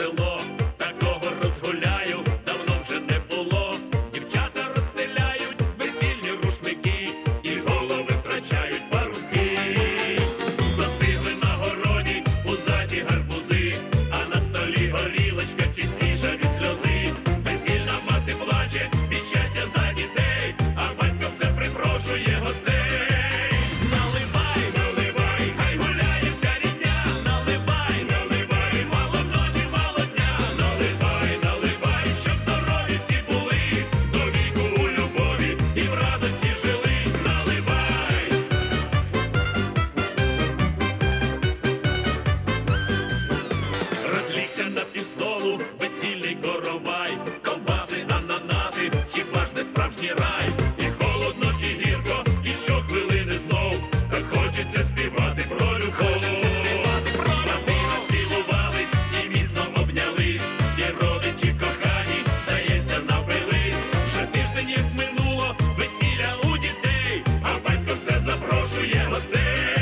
село. на півстолу, весільний коровай, ковбаси, ананаси, хіба ж не справжній рай, і холодно, і гірко, і що хвилини знов. Так хочеться співати про любов. Хочеться співати про любов. і міцно обнялись, і родичі кохані, здається, напились. Вже тиждень як минуло, весілля у дітей, а батько все запрошує гостей.